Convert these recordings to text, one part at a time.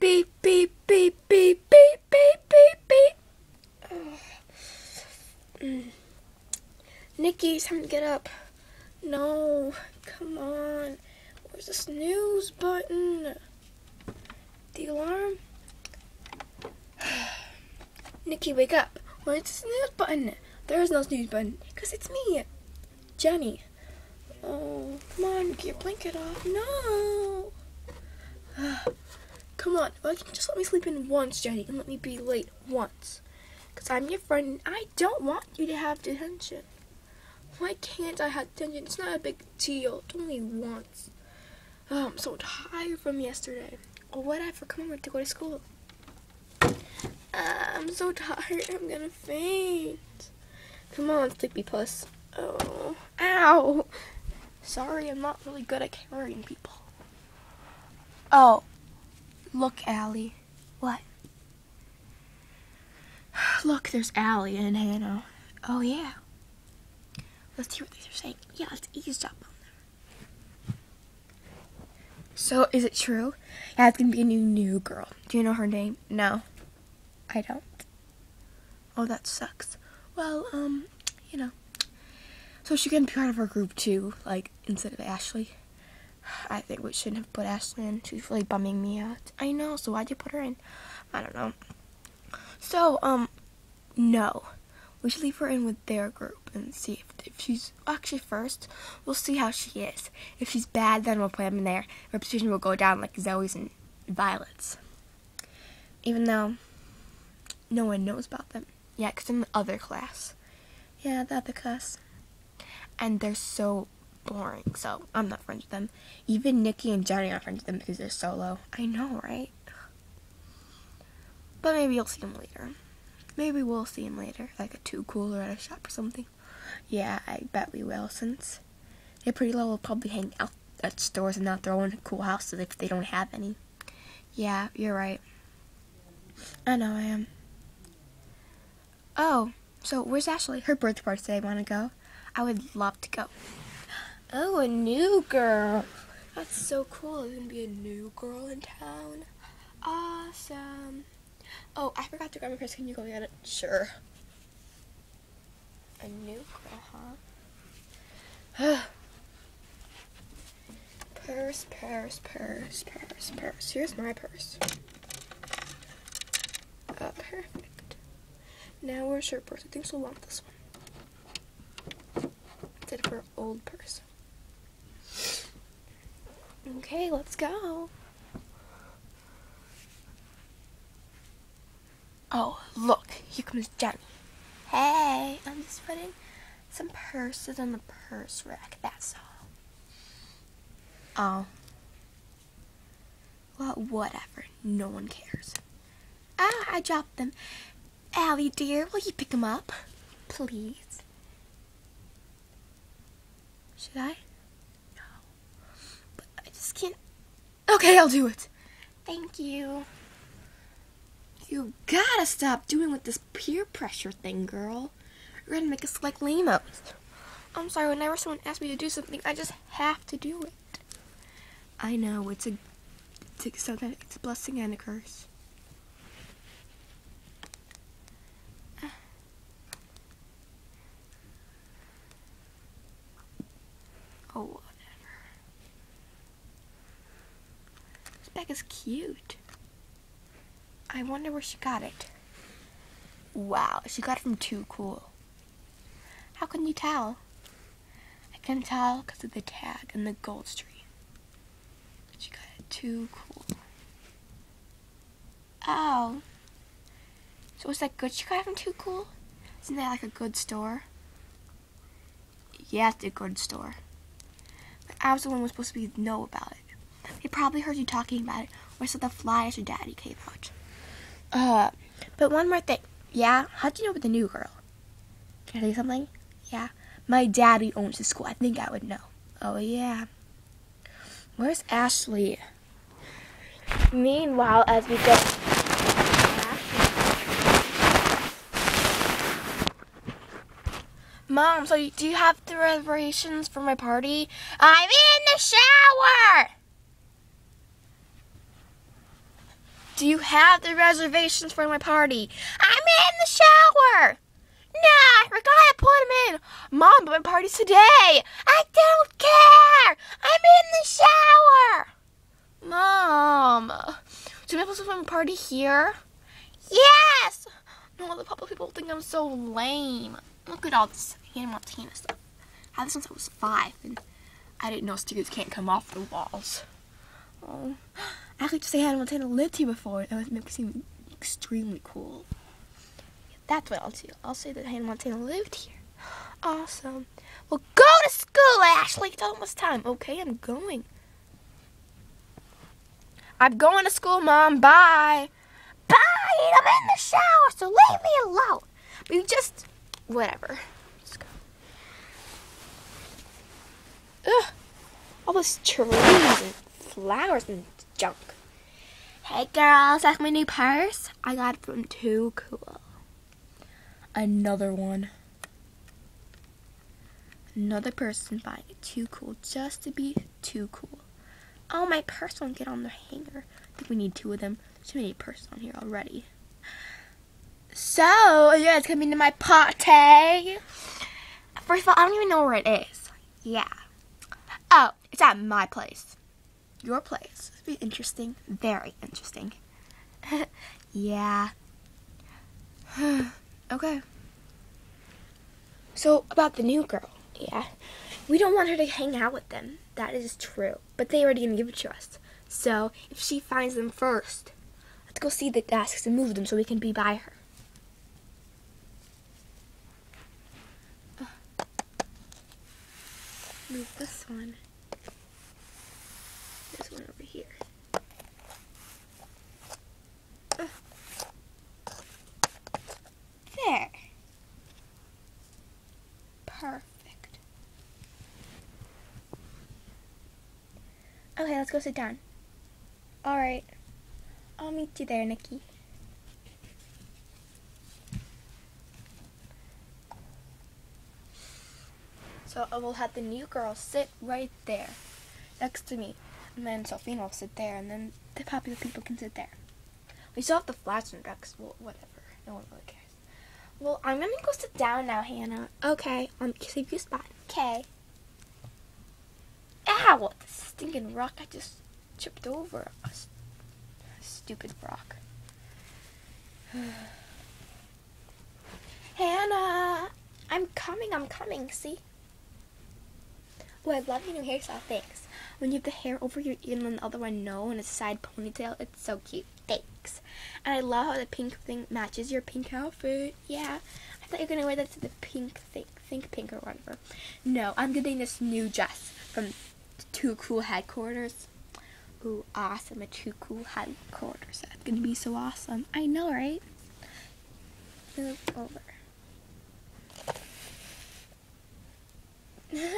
beep, beep, beep, beep, beep, beep, beep, beep. Mm. Nikki, it's time to get up. No, come on. Where's the snooze button? The alarm? Nikki, wake up. Where's the snooze button? There is no snooze button, because it's me, Jenny. Oh, come on, get your blanket off. No. come on, why can't you just let me sleep in once, Jenny, and let me be late once? Because I'm your friend, and I don't want you to have detention. Why can't I have detention? It's not a big deal. It's only once. Oh, I'm so tired from yesterday. Or whatever. Come on, to go to school. Uh, I'm so tired. I'm gonna faint. Come on, sleepy puss. Oh, ow. Sorry, I'm not really good at carrying people. Oh, look, Allie. What? Look, there's Allie and Hannah. Oh, yeah. Let's hear what they're saying. Yeah, let's eavesdrop on them. So, is it true? Yeah, it's gonna be a new new girl. Do you know her name? No, I don't. Oh, that sucks. Well, um, you know. So she can be part of our group too, like instead of Ashley. I think we shouldn't have put Ashley in. She's really bumming me out. I know. So why'd you put her in? I don't know. So, um, no we should leave her in with their group and see if, if she's actually first we'll see how she is if she's bad then we'll put them in there reputation will go down like zoe's and violet's even though no one knows about them yeah because in the other class yeah the other class and they're so boring so i'm not friends with them even nikki and Johnny are friends with them because they're solo i know right but maybe you'll see them later Maybe we'll see them later, like a Too Cool or at a shop or something. Yeah, I bet we will, since they're pretty low. We'll probably hang out at stores and not throw in cool houses if they don't have any. Yeah, you're right. I know I am. Oh, so where's Ashley? Her birthday party today. Want to go? I would love to go. Oh, a new girl. That's so cool. There's gonna be a new girl in town. Awesome. Oh, I forgot to grab my purse. Can you go get it? Sure. A new girl, huh? purse, purse, purse, purse, purse. Here's my purse. Uh, perfect. Now where's your purse? I think she'll want this one. Instead of her old purse. Okay, let's go. Oh, look, here comes Jenny. Hey, I'm just putting some purses on the purse rack, that's all. Oh. Well, whatever. No one cares. Ah, I dropped them. Allie, dear, will you pick them up? Please. Should I? No. But I just can't. Okay, I'll do it. Thank you. You gotta stop doing with this peer pressure thing, girl. You're gonna make us like lamos. I'm sorry, whenever someone asks me to do something, I just have to do it. I know, it's a, it's a, so that it's a blessing and a curse. Oh, whatever. This bag is cute. I wonder where she got it. Wow, she got it from Too Cool. How can you tell? I can tell because of the tag and the gold string. She got it too cool. Oh. So was that good she got it from Too Cool? Isn't that like a good store? Yeah, it's a good store. But I was the one who was supposed to be know about it. They probably heard you talking about it, or saw the flyers your daddy came out. Uh, but one more thing. Yeah, how'd you know about the new girl? Can I tell you something? Yeah, my daddy owns the school. I think I would know. Oh yeah. Where's Ashley? Meanwhile, as we go. Mom, so do you have the reservations for my party? I'm in the shower! Do you have the reservations for my party? I'm in the shower. Nah, I forgot to put them in. Mom, but my party's today. I don't care. I'm in the shower. Mom, do we have to put my party here? Yes. No, the public people think I'm so lame. Look at all this Hannah Montana stuff. I had this since I was five, and I didn't know stickers can't come off the walls. Oh, I actually just say Hannah Montana lived here before. Make it seem extremely cool. That's what I'll do. I'll say that Hannah Montana lived here. Awesome. Well, go to school, Ashley. It's almost time. Okay, I'm going. I'm going to school, Mom. Bye. Bye. I'm in the shower, so leave me alone. You just, whatever. Go. Ugh. All those trees and flowers and junk. Hey girls, that's my new purse. I got it from Too Cool. Another one. Another person buying it too cool just to be too cool. Oh, my purse won't get on the hanger. I think we need two of them. There's too many purses on here already. So, you guys coming to my party? First of all, I don't even know where it is. Yeah. Oh, it's at my place. Your place. This be interesting. Very interesting. yeah. okay. So, about the new girl. Yeah. We don't want her to hang out with them. That is true. But they already gonna give it to us. So, if she finds them first, let's go see the desks and move them so we can be by her. Move this one. This one over here. Ugh. There. Perfect. Okay, let's go sit down. All right. I'll meet you there, Nikki. So I will have the new girl sit right there, next to me. And then Sophie will sit there, and then the popular people can sit there. We still have the flats and ducks. Well, whatever. No one really cares. Well, I'm gonna go sit down now, Hannah. Okay, um, save you a spot. Okay. Ow! What the stinking rock I just tripped over. A stupid rock. Hannah! I'm coming, I'm coming, see? Oh, I love your new hairstyle, thanks. When you have the hair over your ear and then the other one no, and a side ponytail, it's so cute. Thanks. And I love how the pink thing matches your pink outfit. Yeah. I thought you were gonna wear that to the pink thing, think pink or whatever. No, I'm getting this new dress from Too Cool Headquarters. Ooh, awesome! A Too Cool Headquarters. That's gonna be so awesome. I know, right? Move over.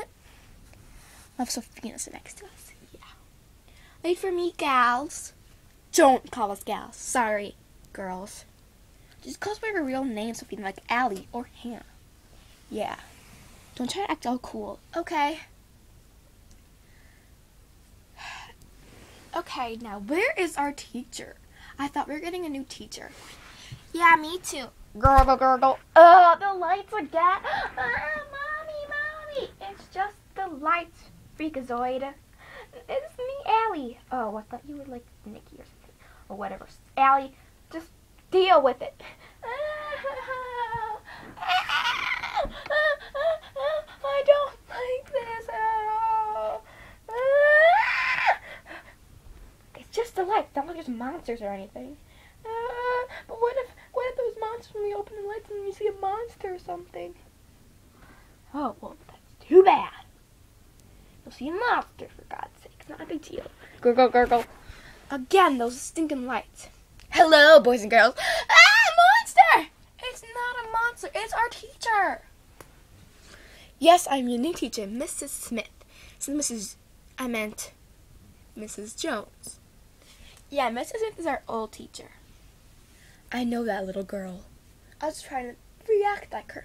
Love sit next to us. Yeah. Wait for me, gals. Don't call us gals. Sorry, girls. Just call us by our real name, Sophia, like Allie or Hannah. Yeah. Don't try to act all cool. Okay. Okay, now where is our teacher? I thought we were getting a new teacher. Yeah, me too. Gurgle, gurgle. Oh, the lights again. Ah, mommy, mommy. It's just the lights, freakazoid. It's me, Allie. Oh, I thought you were like Nikki or something. Or whatever. Allie, just deal with it. I don't like this at all. It's just a the lights. Not like there's monsters or anything. But what if what if those monsters when we open the lights and we see a monster or something? Oh well, that's too bad. You'll see a monster for God's sake. It's not a big deal. Gurgle, gurgle. Again, those stinking lights. Hello, boys and girls. Ah, monster! It's not a monster. It's our teacher. Yes, I'm your new teacher, Mrs. Smith. So Mrs. I meant Mrs. Jones. Yeah, Mrs. Smith is our old teacher. I know that little girl. I was trying to react like her.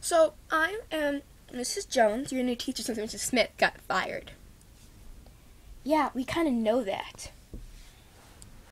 So I am Mrs. Jones, your new teacher since Mrs. Smith got fired. Yeah, we kind of know that.